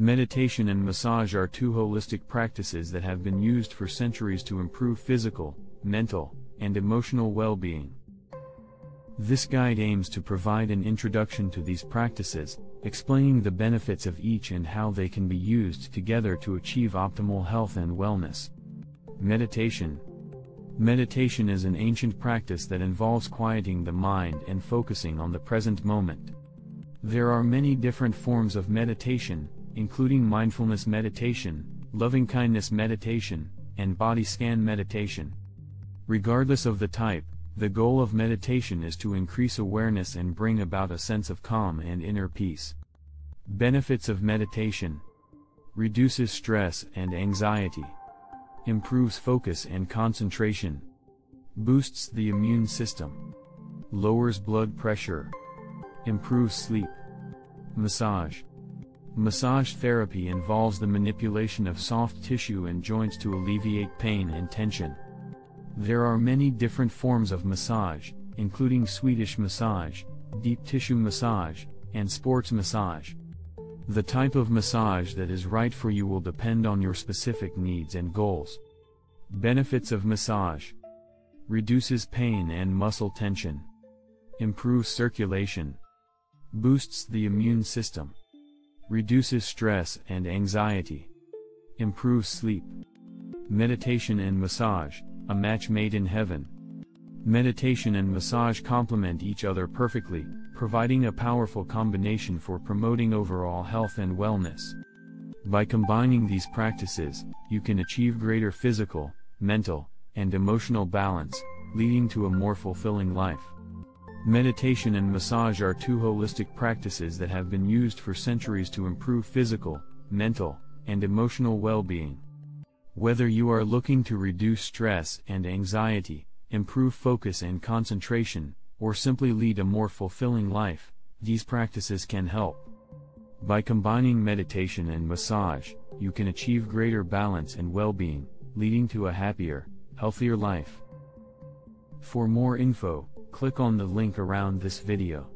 Meditation and massage are two holistic practices that have been used for centuries to improve physical, mental, and emotional well being. This guide aims to provide an introduction to these practices, explaining the benefits of each and how they can be used together to achieve optimal health and wellness. Meditation Meditation is an ancient practice that involves quieting the mind and focusing on the present moment. There are many different forms of meditation, including mindfulness meditation, loving kindness meditation, and body scan meditation. Regardless of the type, the goal of meditation is to increase awareness and bring about a sense of calm and inner peace. Benefits of meditation reduces stress and anxiety, improves focus and concentration, boosts the immune system, lowers blood pressure, improves sleep. Massage Massage therapy involves the manipulation of soft tissue and joints to alleviate pain and tension. There are many different forms of massage, including Swedish massage, deep tissue massage, and sports massage. The type of massage that is right for you will depend on your specific needs and goals. Benefits of massage reduces pain and muscle tension, improves circulation, boosts the immune system, reduces stress and anxiety, improves sleep. Meditation and massage a match made in heaven. Meditation and massage complement each other perfectly, providing a powerful combination for promoting overall health and wellness. By combining these practices, you can achieve greater physical, mental, and emotional balance, leading to a more fulfilling life. Meditation and massage are two holistic practices that have been used for centuries to improve physical, mental, and emotional well-being. Whether you are looking to reduce stress and anxiety, improve focus and concentration, or simply lead a more fulfilling life, these practices can help. By combining meditation and massage, you can achieve greater balance and well-being, leading to a happier, healthier life. For more info, click on the link around this video.